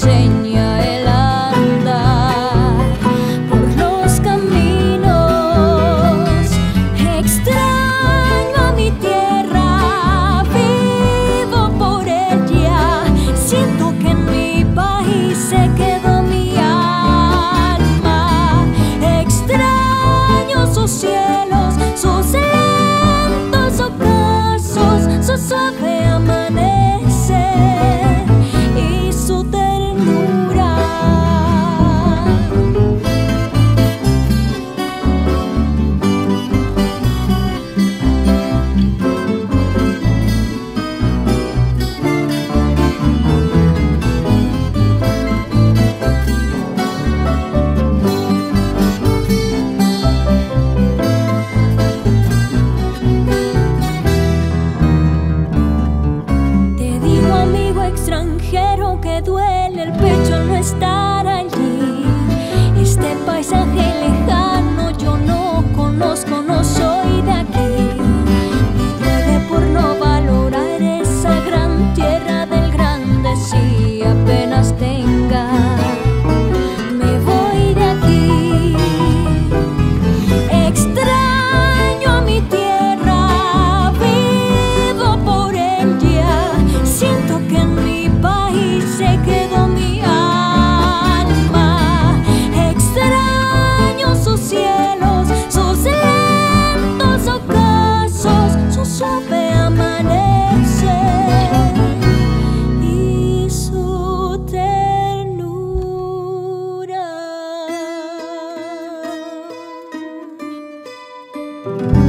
Señor. estar allí. Este paisaje Thank you.